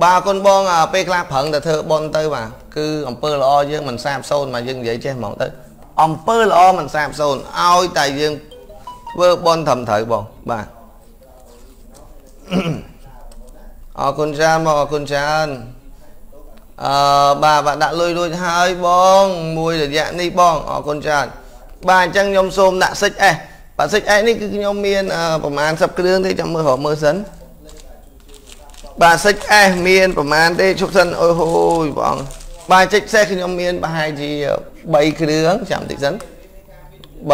បាទគុណបងពេលខ្លះប្រឹងតែធ្វើប៉ុនទៅបាទគឺអំពើល្អយើងមិនសាបសូន្យមកយើងនិយាយចេះហ្មងទៅអំពើល្អមិនសាបសូន្យឲ្យតែយើងធ្វើប៉ុនត្រឹមត្រូវបងបាទអរគុណច្រើនបងអរគុណច្រើនអឺបាទបាទដាក់លុយរួចហើយបងមួយរយៈនេះបងអរគុណច្រើនបាទអញ្ចឹងខ្ញុំសូមដាក់សិចអេសបាទសិចអេសនេះគឺខ្ញុំមានប្រហែល10គ្រឿងទេចាំមើលរកមើលសិន បាទសិចអេសមានប្រហែលទេជប់សិនអូយហូយបង បាទចិចសេះខ្ញុំមានប្រហែលជា3គ្រឿងចាំតិចសិន3 4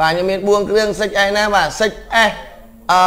បាទខ្ញុំមាន4គ្រឿងសិចអេសណាបាទសិចអេសអឺ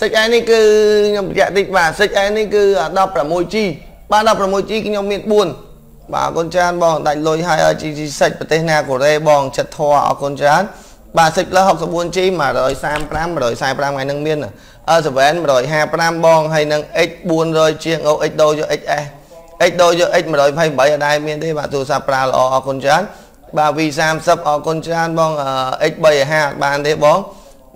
សិចអេនេះគឺខ្ញុំបញ្ជាក់តិចបាទសិចអេនេះគឺ 16G បាទ 16G ខ្ញុំមាន4បាទអរគុណច្រើនបងដាច់លុយឲ្យ GG សិចប្រទេសណាកូរ៉េបងចិត្តធွာអរគុណច្រើន បាទសិចផ្លឹស 64G 135 145ថ្ងៃនឹងមានអឺ7 155បងហើយនឹង X 400ជាង OX ដូរយក XS X ដូរយក X 128អត់ដែរមានទេបាទទូរស័ព្ទប្រើល្អអរគុណច្រើនបាទ V30 អរគុណច្រើនបង X 350អត់បានទេបង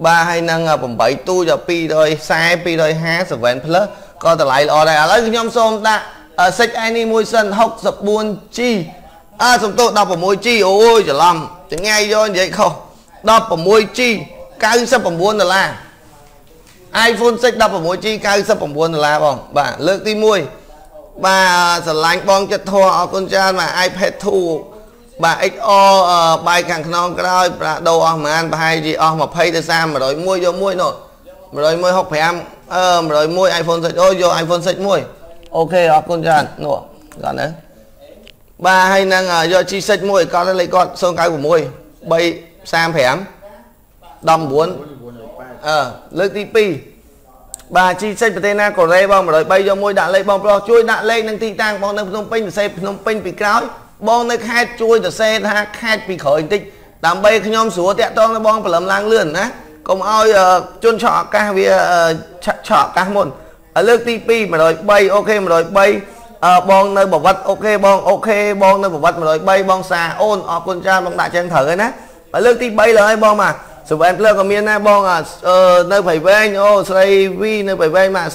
បាទហើយនឹង8ទូច240 250 7 plus ក៏តម្លៃល្អដែរឥឡូវខ្ញុំសូមដាក់សិចឯនេះមួយសិន 64G អើសំទោស 16G អូយច្រឡំចងាយយកនិយាយខុស 16G 99ដុល្លារ iPhone 6 16G 99ដុល្លារបងបាទលើកទី1បាទស្រឡាញ់បងចិត្តធေါ်អរគុណច្រើនបាទ iPad 2បាទ XR បាយខាងខ្នងក្រោយប្រាដូរអស់ប្រហែលប្រហែលជាអស់20ទៅ30 101យកមួយនោះ101 65អឺ101 iPhone 6អូយក iPhone 6មួយអូខេអរគុណច្រើននោះគាត់ណាបាទហើយនឹងយក G6 មួយគាត់លេខគាត់096 335 19អឺលើកទី2បាទ G6 ប្រទេសណាកូរ៉េបង103យកមួយដាក់លេខបងប្រុសជួយដាក់លេខនឹងទីតាំងបងនៅភ្នំពេញពិសេសភ្នំពេញពីក្រោយបងនៅខេត្តជួយទៅសេថាខេត្តពីក្រោយបន្តិចដើម្បីខ្ញុំស្រួលតាក់តងទៅបងព្រលឹមឡើងលឿនណាកុំឲ្យជនឆក់ឱកាសវាឆក់ឱកាសមុនលើកទី2 103អូខេ103អឺបងនៅបវត្តអូខេបងអូខេបងនៅបវត្ត103បងសាអូនអរគុណច្រើនបងដាក់ចឹងត្រូវហើយណា លើកទី3លើហើយបងមកសវែនភ្លើក៏មានដែរបងនៅព្រៃវែងអូស្រីវីនៅព្រៃវែងមក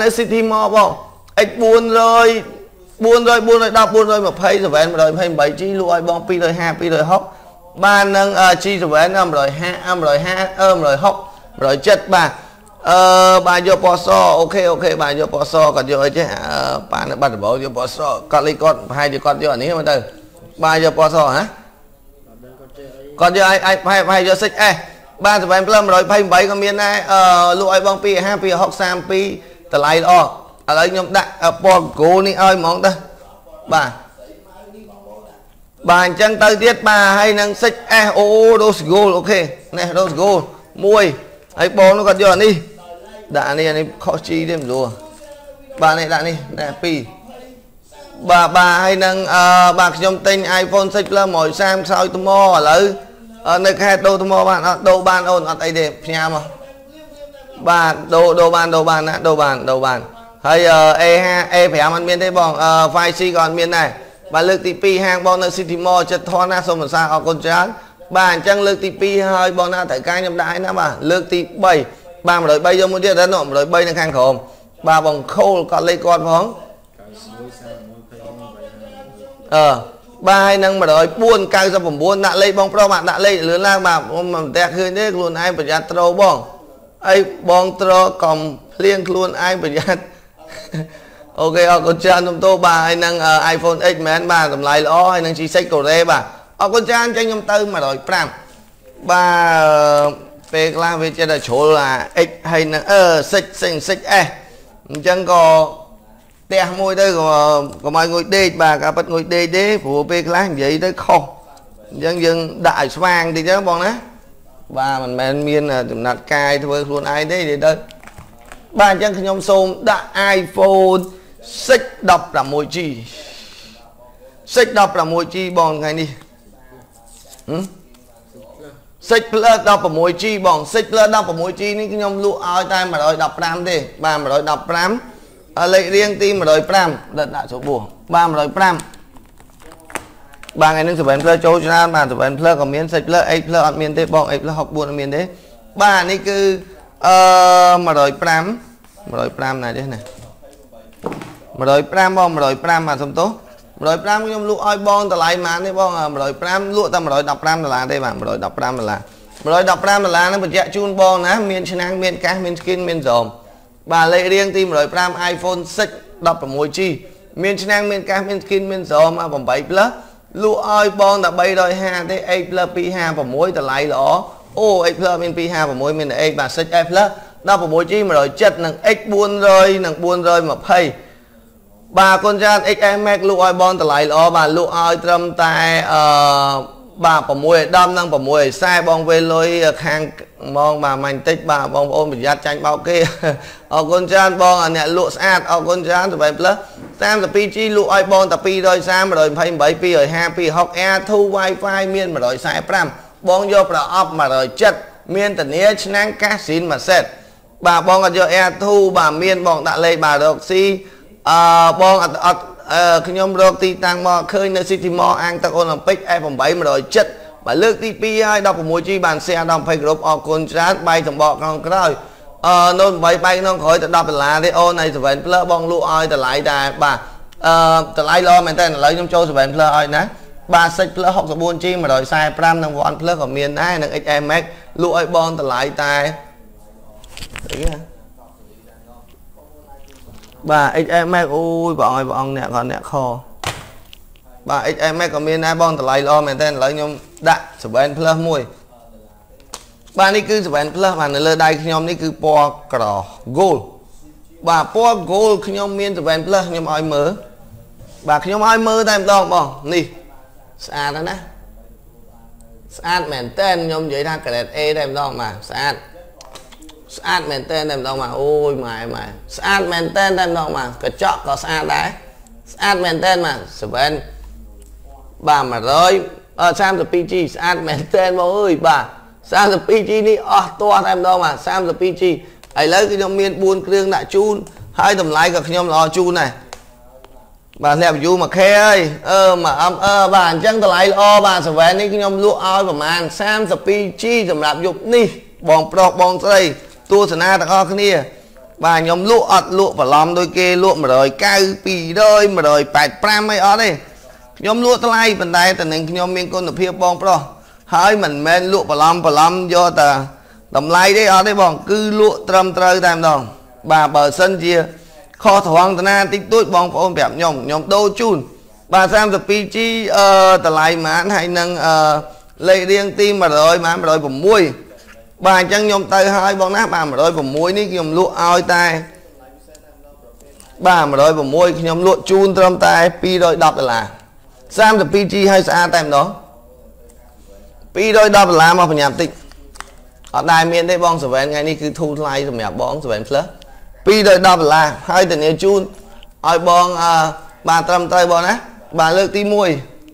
នៅ City Mall បង X 400 400 410 420 7 128G លក់ឲ្យបង250 260បាននឹង G7 150 150អឺ160 170បាទអឺបាទយកពណ៌សអូខេអូខេបាទយកពណ៌សគាត់យកអីចេះប៉ានៅបាត់ដំបងយកពណ៌សគាត់លេខគាត់ប្រហែលជាគាត់យកអានេះមើលទៅបាទយកពណ៌សហ៎ គាត់យកឲ្យប្រហែលប្រហែលយកសិចអេសបាទសម្រាប់ផ្លឹម128ក៏មានដែរអឺលក់ឲ្យបង250 260 32តម្លៃល្អឥឡូវខ្ញុំដាក់ពណ៌គោនេះឲ្យហ្មងទៅបាទបាទអញ្ចឹងទៅទៀតបាទហើយនឹងសិច SO Rose Gold អូខេនេះ Rose Gold មួយហើយបងនោះគាត់យកអានេះដាក់អានេះអានេះខុសជីទេមិនស្រួលបាទនេះដាក់នេះនេះពីរ បាទបាទហើយនឹងអឺបាទខ្ញុំទិញ iPhone 6 Plus 130ខ្សោយថ្មឥឡូវនៅខេត្តដូរថ្មបានអត់ដូរបានអូនអត់អីទេផ្ញើមកបាទដូរដូរបានដូរបានណាដូរបានដូរបានហើយ A5 A5 អត់មានទេបង 5C ក៏អត់មានដែរបាទលើកទី2ហាងបងនៅ City Mall ចិត្តធនណាសូមសរសើរអរគុណច្រើនបាទអញ្ចឹងលើកទី2ហើយបងណាត្រូវការខ្ញុំដាក់ឲ្យណាបាទលើកទី3បាទ103យកមួយទៀតដល់103នៅខាងក្រោមបាទបងខូលគាត់លេខគាត់ផង អឺបាទហើយនឹង104 99ដាក់លេខបងប្រុសបាទដាក់លេខលឿនឡើងបាទខ្ញុំមិនតែឃើញទេខ្លួនឯងប្រយ័ត្នត្រូបងអីបងត្រកំភ្លៀងខ្លួនឯងប្រយ័ត្នអូខេអរគុណច្រើនទំតោបាទហើយនឹង iPhone X មែនបាទតម្លៃល្អហើយនឹង G6 កូរ៉េបាទអរគុណច្រើនចឹងខ្ញុំទៅ105បាទពេលខ្លះវាចិត្តតែជ្រុលអា X ហើយនឹងអឺ 6 6 6S អញ្ចឹងក៏ ផ្ទះមួយទៅក៏កុំឲ្យងុយដេកបាទការប៉ັດងុយដេកទេព្រោះពេលខ្លះនិយាយទៅខុសអញ្ចឹងយើងដាក់ឲ្យស្វាងតិចទៅបងណាបាទមិនមែនមានចំណាត់កាយធ្វើខ្លួនឯងទេនិយាយទៅបាទអញ្ចឹងខ្ញុំសូមដាក់ iPhone 6 16G 6 16G បងថ្ងៃនេះហឹម 6 plus 16G បង 6 plus 16G នេះខ្ញុំលក់ឲ្យតែ115ទេបាទ115 លេខរៀងទី105ដាក់ដាក់ចូលបួសបាទ105បាទថ្ងៃនេះ7 plus ចូលច្រើនបាទ7 plus ក៏មាន6 plus 8 plus អត់មានទេបង8 plus 64អត់មានទេបាទនេះគឺអឺ105 105ណាទេណា105បង105បាទសុំទោស105ខ្ញុំលក់ឲ្យបងតម្លៃប៉ុន្មានទេបង105លក់តែ115ដុល្លារទេបាទ115ដុល្លារ115ដុល្លារហ្នឹងបញ្ជាក់ជូនបងណាមានឆ្នាំងមានកាសមាន skin មានស្រោម បាទលេខរៀងទី105 iPhone 6 16G មានឆ្នាំងមានកាសមាន skin មានស្រោម8 Plus លក់ឲ្យបងតែ350ទេ8 Plus 256តម្លៃល្អអូ X Plus មាន256មាន X បាទ 6F Plus 16G 170និង X 400និង420បាទគុណច្រើន XS Max លក់ឲ្យបងតម្លៃល្អបាទលក់ឲ្យត្រឹមតែអឺ បាទ6ឲ្យ10និង6ឲ្យ40បងវេលុយខាងមកបាទមាញ់តិចបាទបងប្អូនប្រយ័ត្នចាញ់បោកគេអរគុណច្រើនបងអ្នកលក់ស្អាតអរគុណច្រើនទៅផ្លឹស 32G លក់ឲ្យបងតែ230 128 250 260 Air2 Wi-Fi មាន145បងយកប្រអប់170មានធានាឆ្នាំងកាសស៊ីនមួយសេតបាទបងអត់យក Air2 បាទមានបងដាក់លេខបាទរកស៊ីអឺបងអត់អត់ ខ្ញុំរកទីតាំងមកឃើញនៅ City Mall អាងទឹកអូឡ িম্প ិក F8 170បាទលើកទី2ហើយ 16G បាន share ដល់20ក្រុមអរគុណច្រើនបាយតំបកក្នុងក្រោយអឺនូន8បាយក្នុងក្រោយទៅ10ដុល្លារទេអូនឲ្យ7 plus បងលក់ឲ្យតម្លៃដែរបាទអឺតម្លៃល្អមែនតើឥឡូវខ្ញុំចូល7 plus ឲ្យណាបាទ6 plus 64G 145និង1 plus ក៏មានដែរនិង XM Max លក់ឲ្យបងតម្លៃតែអីហ៎ បាទ XM Max អូយបងអើយបងអ្នកគាត់អ្នកខបាទ XM Max ក៏មានដែរបងតម្លៃល្អមែនតើឥឡូវខ្ញុំដាក់7 plus មួយបាទនេះគឺ7 plus បាទនៅលើដៃខ្ញុំនេះគឺពណ៌ក្រ gold បាទពណ៌ gold ខ្ញុំមាន7 plus ខ្ញុំឲ្យមើលបាទខ្ញុំឲ្យមើលតែម្ដងបងនេះស្អាតណាស់ស្អាតមែនតើខ្ញុំនិយាយថា grade A តែម្ដងបាទស្អាត ស្អាតមែនតើតែម្ដងមកអូយម៉ែម៉ែស្អាតមែនតើតែម្ដងមកកញ្ចក់ក៏ស្អាតដែរស្អាតមែនតើមក7បាទ100អឺ 32G ស្អាតមែនតើមកអើយបាទ 32G នេះអស់ទាស់តែម្ដងមក 32G ឥឡូវខ្ញុំមាន4គ្រឿងដាក់ជូនហើយតម្លៃក៏ខ្ញុំល្អជូនដែរបាទអ្នក view 1k អើយអឺមកអមអឺបាទអញ្ចឹងតម្លៃល្អបាទ7នេះខ្ញុំលក់ឲ្យប្រហែល 32G សម្រាប់យប់នេះបងប្រុសបងស្រី ទស្សនាទាំងអស់គ្នា បាទខ្ញុំលក់អត់លក់បន្លំដូចគេលក់190 200 185អីអត់ទេខ្ញុំលក់ថ្លៃប៉ុន្តែតំណែងខ្ញុំមានគុណភាពបងប្រុសហើយមិនមែនលក់បន្លំបន្លំយកតែតម្លៃទេអត់ទេបង គឺលក់ត្រឹមត្រូវតែម្ដងបាទបើសិនជាខុសត្រង់តាណាតិចតួចបងប្អូនប្រាប់ខ្ញុំខ្ញុំដូរជូនបាទ 32G អឺតម្លៃប៉ុន្មានហើយនឹងអឺលេខរៀងទី100ប៉ុន្មាន106 បាទអញ្ចឹងខ្ញុំទៅហើយបងណាបាទ106នេះខ្ញុំលក់ឲ្យតែបាទ106ខ្ញុំលក់ជូនត្រឹមតែ210ដុល្លារ 32G ឲ្យស្អាតតែម្ដង210ដុល្លារមកប្រញាប់តិចអត់ដែលមានទេបង7ថ្ងៃនេះគឺធូរថ្លៃសម្រាប់បង7 plus 210ដុល្លារហើយធានាជូនឲ្យបងអឺបាទត្រឹមត្រូវបងណាបាទលើកទី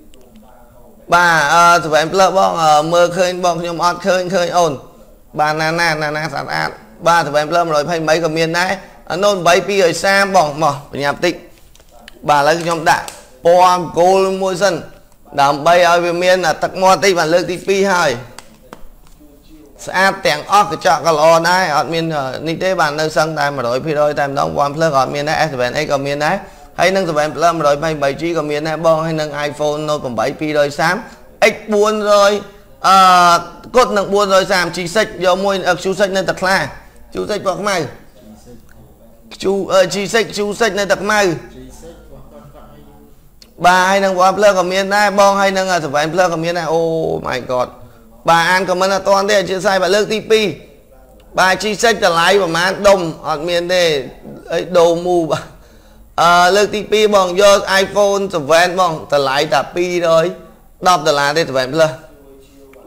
1បាទអឺ7 plus បងមើលឃើញបងខ្ញុំអត់ឃើញឃើញអូន បាទណាណាណាណាស្អាតស្អាតបាទ7ផ្លើ128ក៏មានដែរអានោះ8 230បងមកបញ្ញាបន្តិចបាទឥឡូវខ្ញុំដាក់ពណ៌គោលមួយសិនដើម្បីឲ្យវាមានទឹកមាត់តិចបាទលើកទី2ហើយស្អាតទាំងអស់កញ្ចក់ក៏ល្អដែរអត់មាននេះទេបាទនៅសឹងតែ100%តែម្ដង OnePlus ក៏អត់មានដែរ S7X ក៏មានដែរហើយនឹង 7 Plus 128G ក៏មានដែរបងហើយនឹង iPhone Note 8 230 X400 អឺគត់នឹង 430 G6 យកមួយ Q6 នៅទឹកខ្លា Q6 ពណ៌ខ្មៅ Q G6 Q6 នៅទឹកខ្មៅបាទហើយនឹង OnePlus ក៏មានដែរបងហើយនឹង7 Plus ក៏មានដែរអូ my god បាទអាន comment អត់តាន់ទេអធិស្ឋានបាទលើកទី2បាទ G6 តម្លៃប្រហែលដុំអត់មានទេអីដូមូបាទអឺលើកទី2បងយក iPhone 7បងតម្លៃតែ210ដុល្លារទេ7 Plus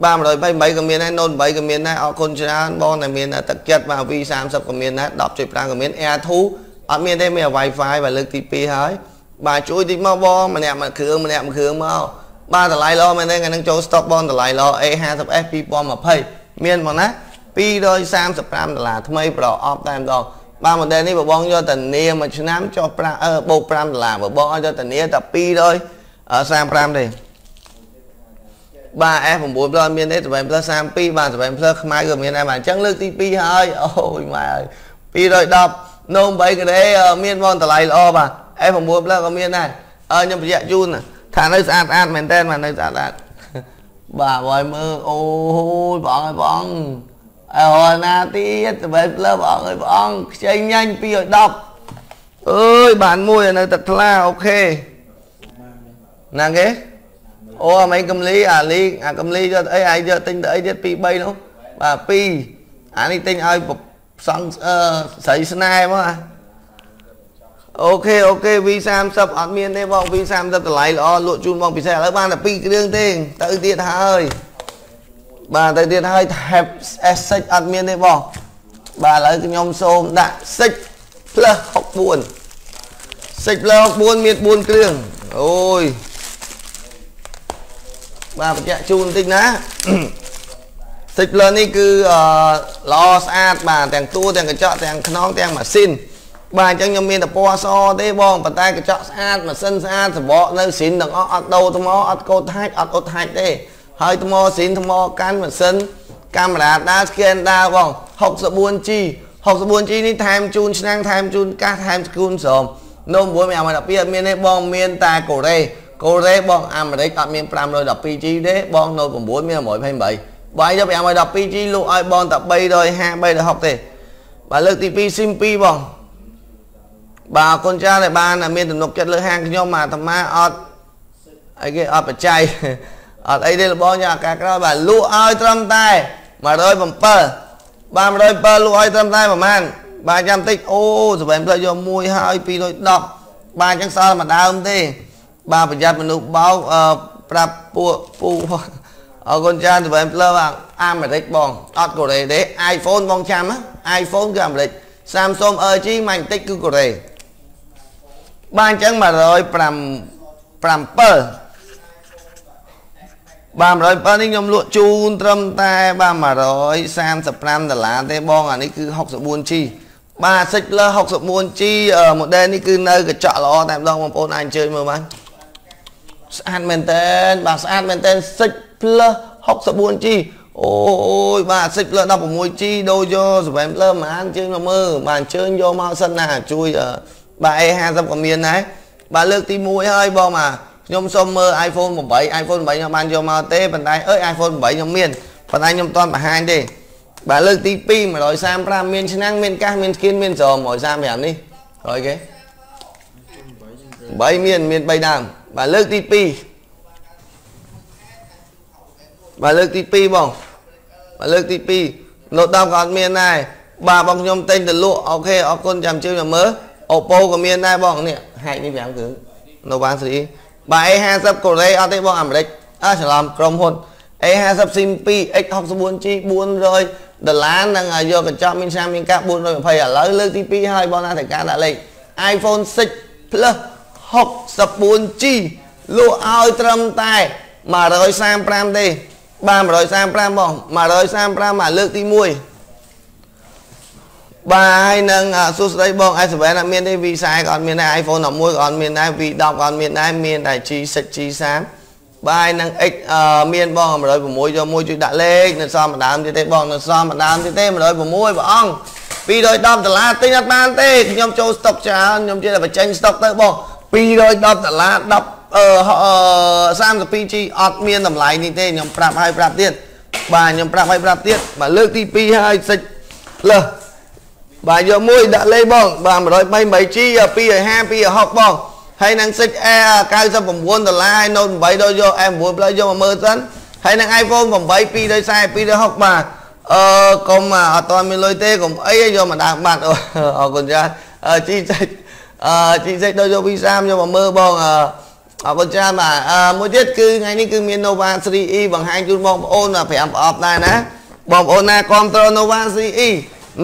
បាទ128ក៏មានដែរ Note 8ក៏មានដែរអរគុណច្រើនបងតែមានទឹកចិត្តបាទ V30 ក៏មានដែរ10.5ក៏មាន Air2 អត់មានទេមាន Wi-Fi បាទលើកទី2ហើយបាទជួយតិចមកបងម្នាក់មួយគ្រឿងម្នាក់មួយគ្រឿងមកបាទតម្លៃល្អមែនទេថ្ងៃនឹងចូល stock បងតម្លៃល្អ A50s 2020មានមកណា235ដុល្លារថ្មីប្រអប់តែម្ដងបាទ model នេះបងយកតានីមួយឆ្នាំចុះ5អឺបូក5ដុល្លារបងឲ្យយកតានីតែ235ទេ បបាទ F9 Plus អត់មានទេ 7 Plus 32បាទ7 Plus ខ្មៅក៏មានដែរបាទអញ្ចឹងលើកទី2ហើយអូយម៉ែអើយ210នោម3កដេមានបងតម្លៃល្អបាទ F9 Plus ក៏មានដែរអើខ្ញុំបញ្ជាក់ជូនថានៅស្អាតស្អាតមែនតើបាទនៅស្អាតស្អាតបាទបើឲ្យមើលអូយបងអើយបងអើណាទៀត7 Plus បងអើយបងខ្ចីញ៉ាញ់2ឲ្យ10អើយបានមួយនៅទឹកថ្លាអូខេណាគេ អូអាមិនកំលីអាលីអាកំលីយកអីអាយយកទិញទៅអីទៀត2 3នោះបាទ2អានេះទិញឲ្យសង់អឺស្រីស្នេហ៍មកអូខេអូខេ V30 អត់មានទេបង V30 តម្លៃល្អលក់ជូនបងពិសេសឥឡូវបានតែ2គ្រឿងទេទៅទៀតហើយបាទទៅទៀតហើយ Tab S6 អត់មានទេបងបាទឥឡូវខ្ញុំសូមដាក់6 plus 64 6 plus 64មាន4គ្រឿងអូយ បាទបញ្ជាក់ជូនបន្តិចណាសិចលើនេះគឺអឺល្អស្អាតបាទទាំងតួទាំងកញ្ចក់ទាំងខ្នងទាំងម៉ាស៊ីនបាទអញ្ចឹងខ្ញុំមានតែពណ៌សទេបងប៉ុន្តែកញ្ចក់ស្អាតម៉ាស៊ីនស្អាតសបកនៅស៊ីនទាំងអស់អត់ដូរថ្មអត់កូតហាច់អត់អ៊ុតហាច់ទេហើយថ្មស៊ីនថ្មកាន់ម៉ាស៊ីនកាមេរ៉ាដាល់ scan ដាល់បង 64G 64G នេះថែមជូនឆ្នាំងថែមជូនកាសថែមស្គូនស្រោមនោម9 12អត់មានទេបងមានតែកូរ៉េ កូរ៉េបងអាមេរិកអត់មាន 512G ទេបងនៅ9មាន128បើយក 512G លក់ឲ្យបងតែ350 360ទេបាទលើកទី2 SIM 2បងបាទអរគុណច្រើនដែលបានមានទំនុកចិត្តលើហាងខ្ញុំអាត្មាអត់អីគេអត់បច្ច័យអត់អីទេលបងយ៉ាងអាការក្រោយបាទលក់ឲ្យត្រឹមតែ107បាទ107លក់ឲ្យត្រឹមតែប្រហែលបាទចាំតិចអូសម្រាប់ផ្លឹកយកមួយហើយ210បាទអញ្ចឹងសល់មួយដើមទេ បាទប្រយ័ត្នមនុស្សបោកប្រាប់ពួកពូអរគុណច្រើនសម្រាប់ផ្លូវអាមេរិកបងអត់កូរ៉េទេ iPhone បងចាំ iPhone គឺអាមេរិក Samsung LG ម៉ាញ់តិចគឺកូរ៉េបាទអញ្ចឹង105 7បាទ107នេះខ្ញុំលក់ជូនត្រឹមតែបាទ135ដុល្លារទេបងអានេះគឺ 64G បាទ Six Plus 64G model នេះគឺនៅកញ្ចក់ល្អតែម្ដងបងប្អូនអាចអញ្ជើញមើលបាន ស្អាតមែនតើបាទស្អាតមែនតើ Six Plus 64G អូយបាទ Six Plus 16G ដូរយក7 Plus ប៉ុន្មានជើងមកមើលបាទអញ្ជើញយកមកសិនណាជួយបាទ A50 ក៏មានដែរបាទលើកទី1ហើយបងបាទខ្ញុំសុំមើល iPhone 8 iPhone 8ខ្ញុំបានយកមកទេប៉ុន្តែអើយ iPhone 8ខ្ញុំមានប៉ុន្តែខ្ញុំមិនទាន់បង្ហាញទេបាទលើកទី2 135មានឆ្នាំងមានកាសមាន skin មានស្រ135នេះហើយគេ8មានមាន3ដើម បាទលើកទី2បាទលើកទី2បងបាទលើកទី2 Note 10ក៏អត់មានដែរបាទបងខ្ញុំទិញទៅលក់អូខេអរគុណចាំជឿមកមើល Oppo ក៏មានដែរបងនេះហែកនេះ5គ្រឿង Nova 3បាទ A50 កូរ៉េអត់ទេបងអាមេរិកអើច្រឡំក្រុមហ៊ុន A50 SIM 2 X64G 400ដុល្លារនឹងយកកញ្ចក់មានឆ្នាំមានកា420ឥឡូវលើកទី2ហើយបងណាត្រូវការដាក់លេខ iPhone 6 Plus 64G លក់ឲ្យត្រឹមតែ135ទេបាទ135បង135មកលើកទី1បាទហើយនឹងសួស្តីបង S7 អត់មានទេ V40 ក៏អត់មានដែរ iPhone 11ក៏អត់មានដែរ V10 ក៏អត់មានដែរមានតែ G6 G30 បាទនឹង X មានបង106យកមួយជួយដាក់លេខនៅសមម្ដងទៀតទេបងនៅសមម្ដងទៀតទេ106ព្រះអង្គ210ដុល្លារទិញអត់បានទេខ្ញុំចូលស្តុកច្រើនខ្ញុំជិះតែបញ្ចេញស្តុកទៅបង 210ដុល្លារ10អឺ 32G អត់មានតម្លៃនេះទេខ្ញុំប្រាប់ឲ្យប្រាប់ទៀតបាទខ្ញុំប្រាប់ឲ្យប្រាប់ទៀតបាទលើកទី2ហើយសិចលើបាទយកមួយដាក់លេខបងបាទ 138G 250 260បងហើយនឹង 6Air 99ដុល្លារហើយ Note 8ដល់យក M9 Plus យកមកមើលសិនហើយនឹង iPhone 8 2ដល់40 2ដល់60បាទអឺកុំអត់តមានលុយទេកុំអីយកមកដើមបាត់អរគុណចាអឺជីសេច អឺជីសេចដល់យក V30 យកមកមើលបងអឺអរគុណច្រើនបាទអឺមួយទៀតគឺថ្ងៃនេះគឺមាន Nova 3E បង្ហាញជូនបងប្អូន5ប្រអប់ដែរណាបងប្អូនណាគ្រប់គ្រង Nova 3E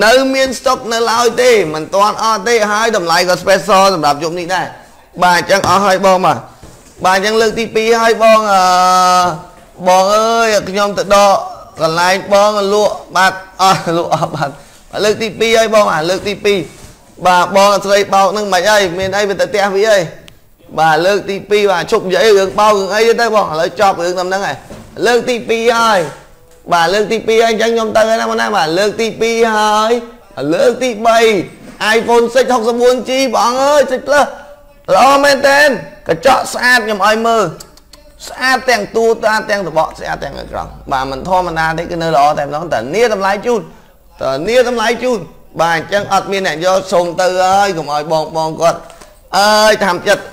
នៅមានស្តុកនៅឡើយទេមិនទាន់អត់ទេហើយតម្លៃក៏ special សម្រាប់យប់នេះដែរបាទអញ្ចឹងអស់ហើយបងបាទបាទអញ្ចឹងលើកទី2ហើយបងអឺបងអើយខ្ញុំទៅដកកន្លែងបងលក់បាទអស់លក់អស់បាទលើកទី2ហើយបងអាលើកទី2 បាទបងស្រីបោកនឹងមិនអីមានអីវាទៅផ្ទះវាអីបាទលើកទី2បាទជប់និយាយរឿងបោករឿងអីទៅបងឥឡូវចប់រឿងតាមហ្នឹងហើយលើកទី2ហើយបាទលើកទី2ហើយអញ្ចឹងខ្ញុំទៅហើយណាបងណាបាទលើកទី2ហើយលើកទី3 iPhone 6 64G បងអើយ6 Plus ល្អមែនតើកញ្ចក់ស្អាតខ្ញុំឲ្យមើលស្អាតទាំងតួតាទាំងតបកស្អាតទាំងអេក្រង់បាទមិនធម្មតាទេគឺនៅល្អតែម្ដងតានីតម្លៃជូនតានីតម្លៃជូន បាទអញ្ចឹងអត់មានអ្នកយកសូមទៅហើយកុំឲ្យបងបងគាត់អើយតាមចិត្ត